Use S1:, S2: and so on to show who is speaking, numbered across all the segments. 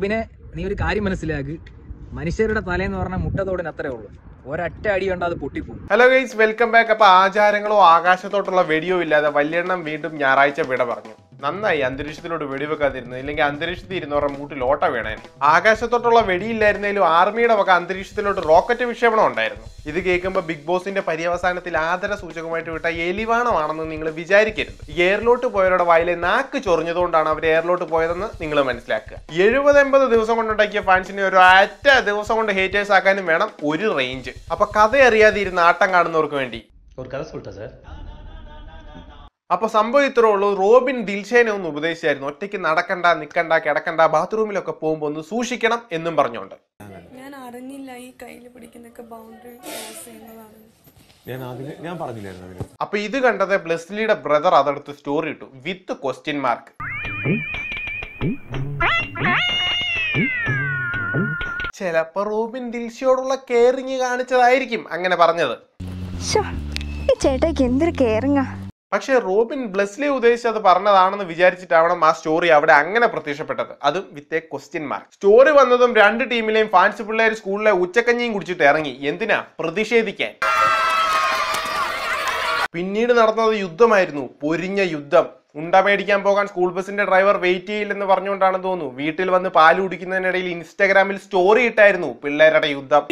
S1: റോബിനെ നീ ഒരു കാര്യം മനസ്സിലാക്ക്. മനുഷ്യരുടെ തലേന്ന് പറഞ്ഞാൽ മുട്ടത്തോടിന് അത്രേ ഉള്ളൂ. ഒരൊറ്റ അടി കൊണ്ട് അത് പൊട്ടിപ്പോകും
S2: ഹലോ ഗൈസ് വെൽക്കം ബാക്ക് അപ്പൊ ആചാരങ്ങളോ ആകാശത്തോട്ടുള്ള വെടിയോ ഇല്ലാതെ വല്യണ്ണം വീണ്ടും ഞായറാഴ്ച വിട പറഞ്ഞു. നന്നായി അന്തരീക്ഷത്തിലോട്ട് വെടിവെക്കാതിരുന്നത്. ഇല്ലെങ്കിൽ അന്തരീക്ഷത്തിൽ ഇരുന്നവരുടെ മൂട്ടിൽ ഓട്ട വീണേ ആകാശത്തോട്ടുള്ള വെടിയില്ലായിരുന്നേലും ആർമിയുടെ വക അന്തരീക്ഷത്തിലോട്ട് റോക്കറ്റ് വിക്ഷേപണം ഉണ്ടായിരുന്നു. ഇത് കേൾക്കുമ്പോൾ ബിഗ് ബോസിന്റെ പര്യവസാനത്തിൽ ആദര സൂചകമായിട്ട് വിട്ട എലിവാണമാണെന്ന് നിങ്ങൾ വിചാരിക്കരുത്. എയറിലോട്ട് പോയവരുടെ വായിലെ നാക്ക് ചൊറിഞ്ഞതുകൊണ്ടാണ് അവർ എയറിലോട്ട് പോയതെന്ന് നിങ്ങൾ മനസ്സിലാക്കുക. എഴുപത് എൺപത് ദിവസം കൊണ്ടുണ്ടാക്കിയ ഫാൻസിനെ ഒരു അറ്റ ദിവസം കൊണ്ട് ഹേറ്റേഴ്സ് ആക്കാനും വേണം ഒരു റേഞ്ച് അപ്പൊ കഥ അറിയാതെ ഇരുന്ന് ആട്ടം കാണുന്നവർക്ക് വേണ്ടി.
S3: ഒരു കഥ സാർ.
S2: അപ്പൊ സംഭവം ഇത്രേ ഉള്ളൂ. റോബിൻ ദിൽഷേനെ ഒന്ന് ഉപദേശിച്ചായിരുന്നു. ഒറ്റയ്ക്ക് നടക്കണ്ട നിക്കണ്ട കിടക്കണ്ട ബാത്റൂമിലൊക്കെ പോകുമ്പോ ഒന്ന് സൂക്ഷിക്കണം എന്നും പറഞ്ഞുകൊണ്ട്.
S4: ഞാൻ അറിഞ്ഞില്ല ഈ കയ്യിൽ പിടിക്കുന്നൊക്കെ ബൗണ്ടറി ക്രോസ് ചെയ്യുന്നതാണ്
S5: ഞാൻ അതിന് ഞാൻ പറഞ്ഞില്ലായിരുന്നു അതിന്.
S2: അപ്പൊ ഇത് കണ്ടത് ബ്ലെസ്ലിയുടെ ബ്രദർ അതെടുത്ത് സ്റ്റോറി ഇട്ടു. വിത്ത് ക്വസ്റ്റ്യൻ മാർക്ക് ചിലപ്പോ റോബിൻ ദിൽഷയോടുള്ള കെയറിങ് കാണിച്ചതായിരിക്കും അങ്ങനെ പറഞ്ഞത്.
S6: ചേട്ടാക്ക് എന്തൊരു കെയറിങ്ങാ
S2: പക്ഷെ റോബിൻ ബ്ലെസ്ലി ഉദ്ദേശിച്ചത് പറഞ്ഞതാണെന്ന് വിചാരിച്ചിട്ടാവണം ആ സ്റ്റോറി അവിടെ അങ്ങനെ പ്രത്യക്ഷപ്പെട്ടത്. അതും with a question mark story വന്നതും രണ്ട് ടീമിലെയും ഫാൻസ് പിള്ളേർ സ്കൂളിലെ ഉച്ചക്കഞ്ഞിയും കുടിച്ചിട്ട് ഇറങ്ങി. എന്തിനാ? പ്രതിഷേധിക്കാൻ. പിന്നീട് നടന്നത് യുദ്ധമായിരുന്നു. പൊരിഞ്ഞ യുദ്ധം. ഉണ്ട മേടിക്കാൻ പോകാൻ സ്കൂൾ ബസ്സിന്റെ ഡ്രൈവർ വെയിറ്റ് ചെയ്യില്ലെന്ന് പറഞ്ഞുകൊണ്ടാണെന്ന് തോന്നുന്നു. വീട്ടിൽ വന്ന് പാൽ കുടിക്കുന്നതിനിടയിൽ ഇൻസ്റ്റാഗ്രാമിൽ സ്റ്റോറി ഇട്ടായിരുന്നു പിള്ളേരുടെ യുദ്ധം.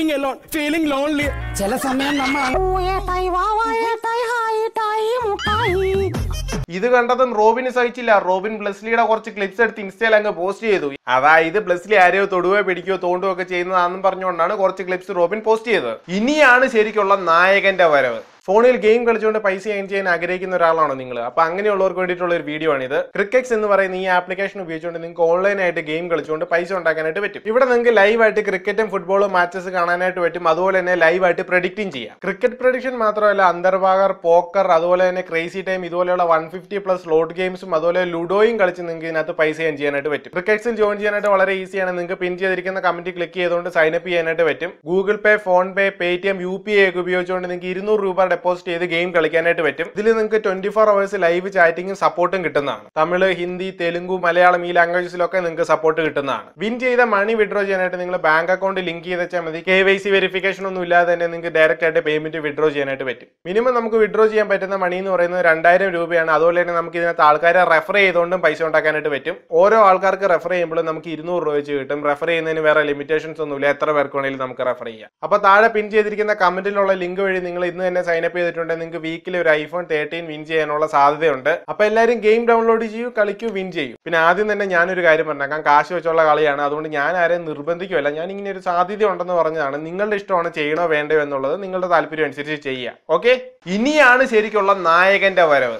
S2: ഇത് കണ്ടതും റോബിന് സഹിച്ചില്ല. റോബിൻ ബ്ലസ്ലിയുടെ കുറച്ച് ക്ലിപ്സ് എടുത്ത് ഇൻസ്റ്റയിൽ അങ്ങ് പോസ്റ്റ് ചെയ്തു. അതായത് ബ്ലസ്ലി ആരെയോ തൊടുകയോ പിടിക്കുകയോ തോണ്ടുകയോ ഒക്കെ ചെയ്യുന്നതാണെന്നും പറഞ്ഞുകൊണ്ടാണ് കുറച്ച് ക്ലിപ്സ് റോബിൻ പോസ്റ്റ് ചെയ്തത്. ഇനിയാണ് ശരിക്കുള്ള നായകന്റെ വരവ്. ഫോണിൽ ഗെയിം കളിച്ചുകൊണ്ട് പൈസ ഏൺ ചെയ്യാൻ ആഗ്രഹിക്കുന്ന ഒരാളാണോ നിങ്ങൾ അപ്പൊ അങ്ങനെയുള്ളവർക്ക് വേണ്ടിയിട്ടുള്ള ഒരു വീഡിയോ ആണിത്. ക്രിക്കറ്റ്സ് എന്ന് പറയുന്ന ഈ ആപ്ലിക്കേഷൻ ഉപയോഗിച്ചുകൊണ്ട് നിങ്ങൾക്ക് ഓൺലൈനായിട്ട് ഗെയിം കളിച്ചുകൊണ്ട് പൈസ ഉണ്ടാക്കാനായിട്ട് പറ്റും. ഇവിടെ നിങ്ങൾക്ക് ലൈവായിട്ട് ക്രിക്കറ്റും ഫുട്ബോളും മാച്ചസ് കാണാനായിട്ട് പറ്റും. അതുപോലെ തന്നെ ലൈവായിട്ട് പ്രഡിക്റ്റും ചെയ്യാം. ക്രിക്കറ്റ് പ്രഡിക്ഷൻ മാത്രമല്ല അന്തർഭാഗർ പോക്കർ അതുപോലെ തന്നെ ക്രേസി ടൈം ഇതുപോലെയുള്ള വൺ ഫിഫ്റ്റി പ്ലസ് ലോഡ് ഗെയിംസും അതുപോലെ ലുഡോയും കളിച്ച് നിങ്ങൾക്ക് ഇതിനകത്ത് പൈസ ഏൺ ചെയ്യാനായിട്ട് പറ്റും. ക്രിക്കറ്റ്സിൽ ജോയിൻ ചെയ്യാനായിട്ട് വളരെ ഈസിയാണ് നിങ്ങൾക്ക് പിൻ ചെയ്തിരിക്കുന്ന കമന്റ് ക്ലിക്ക് ചെയ്തുകൊണ്ട് സൈനപ്പ് ചെയ്യാനായിട്ട് പറ്റും. Google Pay PhonePe Paytm U P I ഒക്കെ ഉപയോഗിച്ചുകൊണ്ട് നിങ്ങൾക്ക് ഇരുന്നൂറ് രൂപ ഡെപ്പോസിറ്റ് ചെയ്ത് ഗെയിം കളിക്കാനായിട്ട് പറ്റും. ഇതിൽ നിങ്ങൾക്ക് ട്വന്റി ഫോർ അവേഴ്സ് ലൈവ് ചാറ്റിംഗും സപ്പോർട്ടും കിട്ടുന്നതാണ്. തമിഴ് ഹിന്ദി തെലുങ്കു മലയാളം ഈ ലാംഗ്വേജസിലൊക്കെ നിങ്ങൾക്ക് സപ്പോർട്ട് കിട്ടുന്നതാണ്. വിൻ ചെയ്ത മണി വിഡ്രോ ചെയ്യാനായിട്ട് നിങ്ങൾ ബാങ്ക് അക്കൗണ്ട് ലിങ്ക് ചെയ്ത് വെച്ചാൽ മതി. കെ വൈ സി വെരിഫിക്കേഷൻ ഒന്നും ഇല്ലാതെ തന്നെ നിങ്ങൾക്ക് ഡയറക്റ്റ് ആയിട്ട് പേയ്മെന്റ് വിഡ്രോ ചെയ്യാനായിട്ട് പറ്റും. മിനിമം നമുക്ക് വിഡ്രോ ചെയ്യാൻ പറ്റുന്ന മണി എന്ന് പറയുന്നത് രണ്ടായിരം രൂപയാണ്. അതുപോലെ തന്നെ നമുക്ക് ഇതിനകത്ത് ആൾക്കാരെ റെഫർ ചെയ്തുകൊണ്ടും പൈസ ഉണ്ടാക്കാനായിട്ട് പറ്റും. ഓരോ ആൾക്കാർക്ക് റെഫർ ചെയ്യുമ്പോൾ നമുക്ക് ഇരുന്നൂറ് രൂപ വെച്ച് കിട്ടും. റെഫർ ചെയ്യുന്നതിന് വേറെ ലിമിറ്റേഷൻസ് ഒന്നുമില്ല. എത്ര പേർക്ക് വേണമെങ്കിലും നമുക്ക് റെഫർ ചെയ്യാം. അപ്പോൾ താഴെ പിൻ ചെയ്തിരിക്കുന്ന കമന്റിലുള്ള ലിങ്ക് വഴി നിങ്ങൾ ഇന്ന് തന്നെ സൈനപ്പ് ചെയ്തിട്ടുണ്ടെങ്കിൽ നിങ്ങൾക്ക് വീക്കിൽ ഒരു ഐഫോൺ തേർട്ടീൻ വിൻ ചെയ്യാനുള്ള സാധ്യതയുണ്ട്. അപ്പൊ എല്ലാവരും ഗെയിം ഡൗൺലോഡ് ചെയ്യൂ കളിക്കൂ വിൻ ചെയ്യൂ. പിന്നെ ആദ്യം തന്നെ ഞാനൊരു കാര്യം പറഞ്ഞേക്കാം. കാശ് വെച്ചുള്ള കളിയാണ്. അതുകൊണ്ട് ഞാൻ ആരെയും നിർബന്ധിക്കുമല്ല ഞാൻ ഇങ്ങനെ ഒരു സാധ്യത ഉണ്ടെന്ന് പറഞ്ഞതാണ്. നിങ്ങളുടെ ഇഷ്ടമാണ് ചെയ്യണോ വേണ്ടോ എന്നുള്ളത് നിങ്ങളുടെ താല്പര്യം അനുസരിച്ച് ചെയ്യുക. ഓക്കെ ഇനിയാണ് ശരിക്കുള്ള നായകന്റെ വരവ്.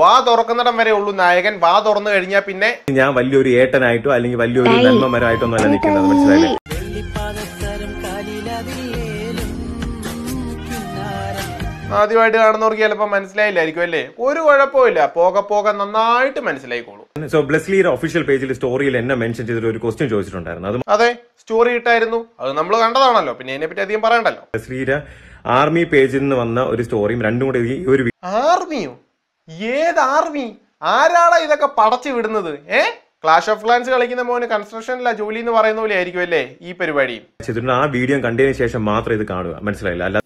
S2: വാ തുറക്കുന്നിടം വരെ ഉള്ളു നായകൻ. വാ തുറന്നു കഴിഞ്ഞാൽ പിന്നെ
S5: ഞാൻ വലിയൊരു ഏട്ടനായിട്ടോ അല്ലെങ്കിൽ വലിയൊരു നന്മമരായിട്ടോ ഒന്നും അല്ല നിൽക്കുന്നത്. മനസ്സിലായില്ലേ?
S2: ആദ്യമായിട്ട് കാണുന്നവർക്ക് ചിലപ്പോൾ മനസ്സിലായില്ലായിരിക്കും അല്ലേ? ഒരു കുഴപ്പമില്ല പോകെ പോകെ നന്നായിട്ട് മനസ്സിലായിക്കോളും.
S5: സോ ബ്ലസ്ലിയുടെ ഒഫീഷ്യൽ പേജിൽ സ്റ്റോറിയിൽ എന്നെ മെൻഷൻ ചെയ്തിട്ട് ഒരു ക്വസ്റ്റ്യൻ ചോദിച്ചിട്ടുണ്ടായിരുന്നു. അത്
S2: അതെ സ്റ്റോറി ഇട്ടായിരുന്നു. അത് നമ്മൾ കണ്ടതാണല്ലോ. പിന്നെ അതിനെപ്പറ്റി അധികം പറയണ്ടല്ലോ.
S5: ബ്ലസ്ലീര ആർമി പേജിൽ നിന്ന് വന്ന ഒരു സ്റ്റോറിയും രണ്ടും കൂടെ ഈ ഒരു
S2: ആർമിയോ ഏത് ആർമി ആരാടാ ഇതൊക്കെ പടച്ചു വിടുന്നത്? ഏ? ക്ലാഷ് ഓഫ് ക്ലാൻസ് കളിക്കുന്ന മോന് കൺസ്ട്രക്ഷനില്ല ജോലി എന്ന് പറയുന്ന പോലെ ആയിരിക്കും അല്ലേ ഈ പരിപാടി?
S5: ആ വീഡിയോ കണ്ടതിന് ശേഷം മാത്രം ഇത് കാണുക. മനസ്സിലായില്ല. അല്ല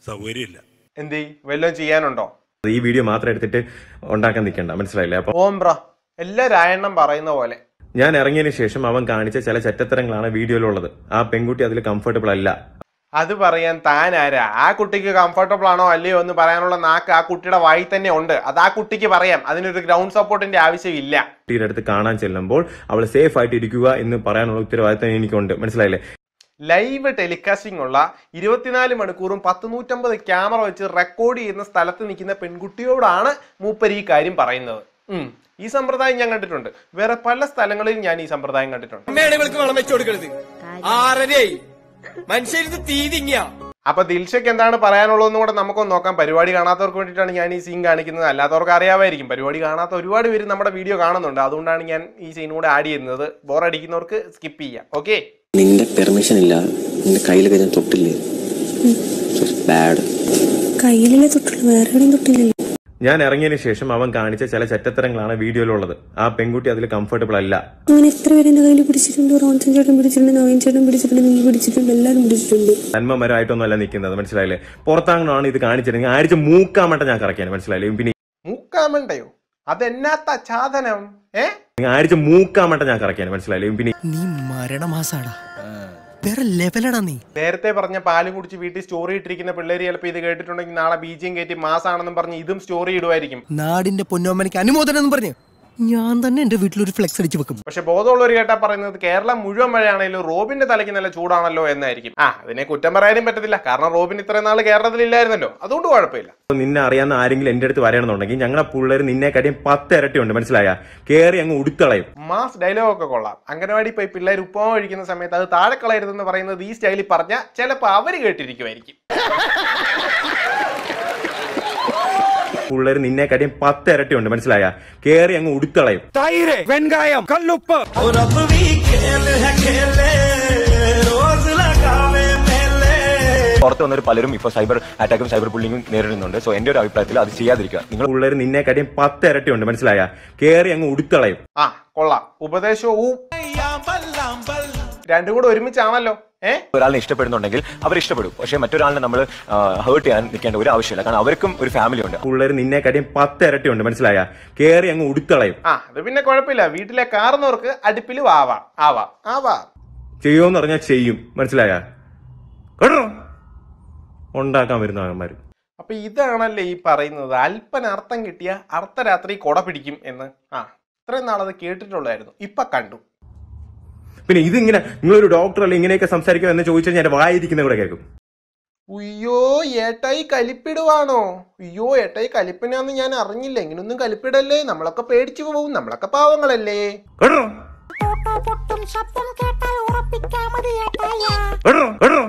S2: എന്തേ വല്ലതും ചെയ്യാനുണ്ടോ?
S5: ഈ വീഡിയോ മാത്രം എടുത്തിട്ട് ഉണ്ടാക്കാൻ നിൽക്കണ്ട. മനസ്സിലായില്ലേ? അപ്പൊ
S2: ഓം ബ്രാ. എല്ലാ രായണ്ണം പറയുന്ന പോലെ.
S5: ഞാൻ ഇറങ്ങിയതിന് ശേഷം അവൻ കാണിച്ച ചില ചറ്റത്തരങ്ങളാണ് വീഡിയോയിലുള്ളത്. ആ പെൺകുട്ടി അതിൽ കംഫർട്ടബിൾ അല്ല.
S2: അത് പറയാൻ താൻ ആരാ? ആ കുട്ടിക്ക് കംഫർട്ടബിൾ ആണോ അല്ലയോ എന്ന് പറയാനുള്ള നാക്ക് ആ കുട്ടിയുടെ വായി തന്നെ ഉണ്ട്. അത് ആ കുട്ടിക്ക് പറയാം. അതിനൊരു ഗ്രൗണ്ട് സപ്പോർട്ടിന്റെ ആവശ്യമില്ല.
S5: കുട്ടിയുടെ അടുത്ത് കാണാൻ ചെല്ലുമ്പോൾ അവൾ സേഫ് ആയിട്ട് ഇരിക്കുക എന്ന് പറയാനുള്ള ഉത്തരവാദിത്തം എനിക്കുണ്ട്. മനസ്സിലായില്ലേ?
S2: ലൈവ് ടെലികാസ്റ്റിംഗ് ഉള്ള ഇരുപത്തിനാല് മണിക്കൂറും പത്ത് നൂറ്റമ്പത് ക്യാമറ വെച്ച് റെക്കോർഡ് ചെയ്യുന്ന സ്ഥലത്ത് നിൽക്കുന്ന പെൺകുട്ടിയോടാണ് മൂപ്പര് ഈ കാര്യം പറയുന്നത്. ഉം. ഈ സമ്പ്രദായം ഞാൻ കണ്ടിട്ടുണ്ട്. വേറെ പല സ്ഥലങ്ങളിലും ഞാൻ ഈ സമ്പ്രദായം കണ്ടിട്ടുണ്ട്. അപ്പൊ ദിൽഷയ്ക്ക് എന്താണ് പറയാനുള്ളതെന്ന് കൂടെ നമുക്കൊന്ന് നോക്കാം. പരിപാടി കാണാത്തവർക്ക് വേണ്ടിയിട്ടാണ് ഞാൻ ഈ സീൻ കാണിക്കുന്നത്. അല്ലാത്തവർക്ക് അറിയാമായിരിക്കും. പരിപാടി കാണാത്ത ഒരുപാട് പേര് നമ്മുടെ വീഡിയോ കാണുന്നുണ്ട്. അതുകൊണ്ടാണ് ഞാൻ ഈ സീൻ കൂടെ ആഡ് ചെയ്യുന്നത്. ബോറടിക്കുന്നവർക്ക് സ്കിപ്പ് ചെയ്യാം. ഓക്കെ
S7: നിന്റെ പെർമിഷൻ ഇല്ല. നിന്റെ കയ്യിലൊക്കെ ഞാൻ തൊട്ടില്ലേ? ബാഡ്
S4: കയ്യിലെ തൊട്ടുള്ളൂ വേറെ എവിടെയും തൊട്ടില്ലല്ലോ.
S5: ഞാൻ ഇറങ്ങിയതിന് ശേഷം അവൻ കാണിച്ച ചില ചറ്റത്തരങ്ങളാണ് വീഡിയോയിലുള്ളത്. ആ പെൺകുട്ടി അതിൽ കംഫർട്ടബിൾ അല്ല.
S3: അങ്ങനെ എത്ര പേര് എന്റെ കയ്യിൽ പിടിച്ചിട്ടുണ്ട്? റോൺസൺ ചേട്ടൻ പിടിച്ചിട്ടുണ്ട് നവീൻ ചേട്ടൻ പിടിച്ചിട്ടുണ്ട് നീ പിടിച്ചിട്ടുണ്ട് എല്ലാവരും പിടിച്ചിട്ടുണ്ട്.
S5: നന്മമരമായിട്ടൊന്നും അല്ല നിൽക്കുന്നത് മനസ്സിലായില്ലേ? പുറത്താങ്ങണമാണ് ഇത് കാണിച്ചിരുന്നെങ്കിൽ ആഴ്ച മൂക്കാമട്ട ഞാൻ കറക്കിയാണ് മനസ്സിലായില്ലേ? പിന്നെ
S2: മൂക്കാമണ്ടയോ? അതെന്നാത്ത സാധനം ഏ?
S5: ആഴ്ച മൂക്കാൻ മട്ട ഞാൻ കറക്കിയാണ് മനസ്സിലായില്ലേ? പിന്നെ
S8: നീ മരണമാസാടാ. വേറെ ലെവലടാ നീ.
S2: നേരത്തെ പറഞ്ഞ പാലും കുടിച്ച് വീട്ടിൽ സ്റ്റോറി ഇട്ടിരിക്കുന്ന പിള്ളേര് ചിലപ്പോൾ ഇത് കേട്ടിട്ടുണ്ടെങ്കിൽ നാളെ ബീജിയും കയറ്റി മാസാണെന്നും പറഞ്ഞ് ഇതും സ്റ്റോറി ഇടുമായിരിക്കും
S8: നാടിന്റെ പൊന്നോമ്മനിക്ക് അനുമോദനം പറഞ്ഞു. ഞാൻ തന്നെ എന്റെ വീട്ടിലൊരു ഫ്ലെക്സ് അടിച്ച് വെക്കും.
S2: പക്ഷെ ബോധമുള്ളവർ കേട്ടാ പറയുന്നത് കേരളം മുഴുവൻ മഴയാണെങ്കിലും റോബിന്റെ തലയ്ക്ക് നല്ല ചൂടാണല്ലോ എന്നായിരിക്കും. ആ അതിനെ കുറ്റം പറയാനും പറ്റത്തില്ല. കാരണം റോബിൻ ഇത്രയും നാൾ കേരളത്തിൽ ഇല്ലായിരുന്നല്ലോ അതുകൊണ്ട് കുഴപ്പമില്ല.
S5: നിന്നെ അറിയാവുന്ന ആരെങ്കിലും എന്റെ അടുത്ത് വരണമെന്നുണ്ടെങ്കിൽ ഞങ്ങളെ പിള്ളേർ നിന്നെ കാട്ടിയും പത്ത് ഇരട്ടി ഉണ്ട് മനസ്സിലായ? കേറി അങ്ങ് ഉടുത്തളയും.
S2: മാസ് ഡയലോഗ് ഒക്കെ കൊള്ളാം. അംഗനവാടി പോയി പിള്ളേർ ഉപ്പമ കഴിക്കുന്ന സമയത്ത് അത് താഴെ കളയരുതെന്ന് പറയുന്നത് ഈ സ്റ്റൈലിൽ പറഞ്ഞാൽ ചിലപ്പോൾ അവർ കേട്ടിരിക്കുമായിരിക്കും.
S5: പിള്ളേർ നിന്നെ കടിയും പത്ത് ഇരട്ടി ഉണ്ട് മനസ്സിലായ? കേറി അങ്ങ് ഉടുത്തളയും.
S8: തൈര് വെങ്കായം കല്ലുപ്പ്.
S9: പുറത്ത് വന്നൊരു പലരും ഇപ്പൊ സൈബർ അറ്റാക്കും സൈബർ ബുള്ളിങ്ങും നേരിടുന്നുണ്ട്. സോ എന്റെ ഒരു അഭിപ്രായത്തിൽ അത് ചെയ്യാതിരിക്കുക. നിങ്ങൾ
S5: പിള്ളേർ നിന്നെ കടിയും പത്ത് ഇരട്ടി ഉണ്ട് മനസ്സിലായ? കേറി അങ്ങ് ഉടുത്തളയും.
S2: ആ കൊള്ളാം. ഉപദേശവും രണ്ടും കൂടെ ഒരുമിച്ചാണല്ലോ.
S9: ഒരാളിനെ ഇഷ്ടപ്പെടുന്നുണ്ടെങ്കിൽ അവർ ഇഷ്ടപ്പെടും. പക്ഷെ മറ്റൊരാളിനെ നമ്മൾ ഹേർട്ട് ചെയ്യാൻ നിൽക്കേണ്ട ഒരു ആവശ്യമില്ല. കാരണം അവർക്കും ഒരു ഫാമിലി ഉണ്ട്.
S5: പിള്ളേർ നിന്നെ കാട്ടിയും പത്ത് ഇരട്ടി ഉണ്ട് മനസ്സിലായ? കേറി അങ്ങ് ഉടുത്തളയും
S2: ആ അത് പിന്നെ കുഴപ്പമില്ല. വീട്ടിലെ കാർന്നവർക്ക് അടുപ്പിൽ ആവാം ആവാം. ആവാം.
S5: ചെയ്യോന്ന് പറഞ്ഞാൽ ചെയ്യും മനസ്സിലായ? കേട്ടോ? ഉണ്ടാക്കാൻ വരുന്ന ആൾമാര്.
S2: അപ്പൊ ഇതാണല്ലേ ഈ പറയുന്നത്. അല്പന അർത്ഥം കിട്ടിയ അർദ്ധരാത്രി കൊട പിടിക്കും എന്ന്. ആ ഇത്രയും നാളത് കേട്ടിട്ടുള്ളായിരുന്നു ഇപ്പൊ കണ്ടു.
S5: പിന്നെ ഇതിങ്ങനെ നിങ്ങളൊരു ഡോക്ടർ അല്ലെ ഇങ്ങനെയൊക്കെ സംസാരിക്കുക എന്ന് ചോദിച്ചാൽ ഞാൻ വായിരിക്കുന്ന കൂടെ കേൾക്കും
S2: ഉയ്യോ ഏട്ടായി കലിപ്പിടുവാണോ അയ്യോ ഏട്ടായി കലിപ്പിനാന്ന് ഞാൻ അറിഞ്ഞില്ല ഇങ്ങനൊന്നും കലിപ്പിടല്ലേ നമ്മളൊക്കെ പേടിച്ചു പോകും നമ്മളൊക്കെ പാവങ്ങളല്ലേ
S5: കേട്ടോ കേട്ടോ കേട്ടോ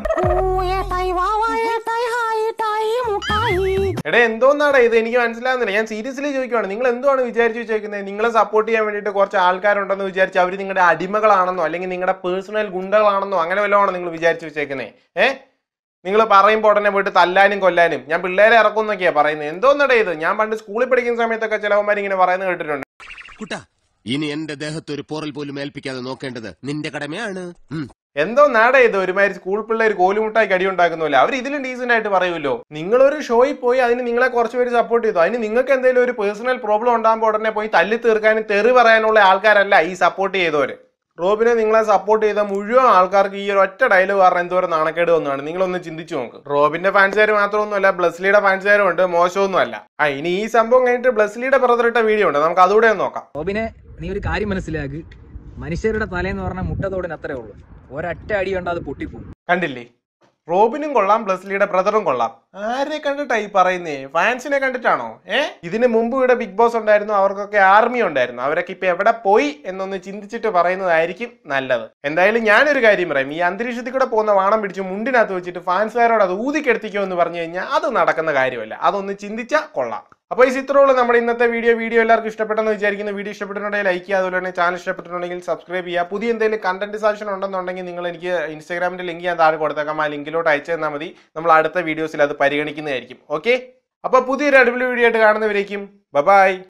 S2: എടാ എന്തോന്നാടാ ഇത്? എനിക്ക് മനസ്സിലാകുന്നില്ല ഞാൻ സീരിയസ്ലി ചോദിക്കുവാണ്. നിങ്ങൾ എന്തുവാണ് വിചാരിച്ച് ചോദിക്കുന്നത് നിങ്ങളെ സപ്പോർട്ട് ചെയ്യാൻ വേണ്ടിയിട്ട് കുറച്ച് ആൾക്കാരുണ്ടെന്ന് വിചാരിച്ച് അവർ നിങ്ങളുടെ അടിമകളാണെന്നോ അല്ലെങ്കിൽ നിങ്ങളുടെ പേഴ്സണൽ ഗുണ്ടകളാണെന്നോ അങ്ങനെ വല്ലതാണോ നിങ്ങൾ വിചാരിച്ച് വെച്ചേക്കുന്നത് ഏ? നിങ്ങൾ പറയുമ്പോൾ ഉടനെ പോയിട്ട് തല്ലാനും കൊല്ലാനും. ഞാൻ പിള്ളേരെ ഇറക്കും എന്നൊക്കെയാ പറയുന്നത്. എന്തോന്നടേ ഇത്? ഞാൻ പണ്ട് സ്കൂളിൽ പഠിക്കുന്ന സമയത്തൊക്കെ ചിലവന്മാർ ഇങ്ങനെ പറയുന്നത് കേട്ടിട്ടുണ്ട്.
S10: കുട്ടാ ഇനി എന്റെ ദേഹത്ത് ഒരു പോറൽ പോലും ഏൽപ്പിക്കാതെ നോക്കേണ്ടത് നിന്റെ കടമയാണ്.
S2: എന്തോ നാടേ ഇത്? ഒരുമാതിരി സ്കൂൾ പിള്ളേർ കോലുമുട്ടായി കടി ഉണ്ടാക്കുന്നില്ല അവർ ഇതിലും ഡീസന്റ് ആയിട്ട് പറയുമല്ലോ. നിങ്ങളൊരു ഷോയിൽ പോയി അതിന് നിങ്ങളെ കുറച്ച് പേര് സപ്പോർട്ട് ചെയ്തു. അതിന് നിങ്ങൾക്ക് എന്തെങ്കിലും ഒരു പേഴ്സണൽ പ്രോബ്ലം ഉണ്ടാകുമ്പോൾ ഉടനെ പോയി തല്ലി തീർക്കാനും തെറി പറയാനുള്ള ആൾക്കാരല്ല ഈ സപ്പോർട്ട് ചെയ്തവർ റോബിനെ നിങ്ങളെ സപ്പോർട്ട് ചെയ്ത മുഴുവൻ ആൾക്കാർക്ക് ഈ ഒരു ഒറ്റ ഡയലോഗ് കാരണം എന്തോരം നാണക്കേട് വന്നാണ് നിങ്ങളൊന്ന് ചിന്തിച്ചു നോക്ക്. റോബിന്റെ ഫാൻസുകാർ മാത്രമൊന്നുമല്ല ബ്ലസ്ലിയുടെ ഫാൻസുകാരും ഉണ്ട്. മോശമൊന്നുമല്ല. ആ ഇനി ഈ സംഭവം കഴിഞ്ഞിട്ട് ബ്ലസ്ലിയുടെ ബ്രദറിട്ട വീഡിയോ ഉണ്ട്. നമുക്ക് അതുകൂടെ നോക്കാം.
S1: റോബിനെ നീ ഒരു കാര്യം മനസ്സിലാക്ക്. മനുഷ്യരുടെ തലേന്ന് പറഞ്ഞാൽ മുട്ടത്തോടിന് അത്രേ ഉള്ളൂ. ഒരൊറ്റ അടി കണ്ടാ അത് പൊട്ടിപ്പോകും
S2: കണ്ടില്ലേ? റോബിനും കൊള്ളാം ബ്ലസ്ലിയുടെ ബ്രദറും കൊള്ളാം. ആരെ കണ്ടിട്ടാ ഈ പറയുന്നേ? ഫാൻസിനെ കണ്ടിട്ടാണോ? ഏ? ഇതിന് മുമ്പ് ഇവിടെ ബിഗ് ബോസ് ഉണ്ടായിരുന്നു അവർക്കൊക്കെ ആർമി ഉണ്ടായിരുന്നു. അവരൊക്കെ ഇപ്പൊ എവിടെ പോയി എന്നൊന്ന് ചിന്തിച്ചിട്ട് പറയുന്നതായിരിക്കും നല്ലത്. എന്തായാലും ഞാനൊരു കാര്യം പറയും. ഈ അന്തരീക്ഷത്തിൽ കൂടെ പോകുന്ന വാണം പിടിച്ച് മുണ്ടിനകത്ത് വെച്ചിട്ട് ഫാൻസുകാരോട് അത് ഊതിക്കെടുത്തിക്കോ എന്ന് പറഞ്ഞു കഴിഞ്ഞാൽ അത് നടക്കുന്ന കാര്യമല്ല. അതൊന്ന് ചിന്തിച്ചാൽ കൊള്ളാം. അപ്പോൾ ഈ ചിത്രമുള്ള നമ്മുടെ ഇന്നത്തെ വീഡിയോ വീഡിയോ എല്ലാവർക്കും ഇഷ്ടപ്പെട്ടെന്ന് വിചാരിക്കുന്നു. വീഡിയോ ഇഷ്ടപ്പെട്ടിട്ടുണ്ടെങ്കിൽ ലൈക്ക് ചെയ്യുക. അതുപോലെ തന്നെ ചാനൽ ഇഷ്ടപ്പെട്ടിട്ടുണ്ടെങ്കിൽ സബ്സ്ക്രൈബ് ചെയ്യുക. പുതിയ എന്തെങ്കിലും കണ്ടന്റ് സാക്ഷൻ ഉണ്ടെന്നുണ്ടെങ്കിൽ നിങ്ങൾ എനിക്ക് ഇൻസ്റ്റാഗ്രാമിന്റെ ലിങ്ക് ഞാൻ താഴെ കൊടുത്തേക്കാം. ആ ലിങ്കിലോട്ട് അയച്ചു തന്നാൽ മതി. നമ്മൾ അടുത്ത വീഡിയോസിൽ അത് പരിഗണിക്കുന്നതായിരിക്കും. ഓക്കെ അപ്പോൾ പുതിയൊരു അടിപൊളി വീഡിയോ ആയിട്ട് കാണുന്നവരേക്കും. ബൈ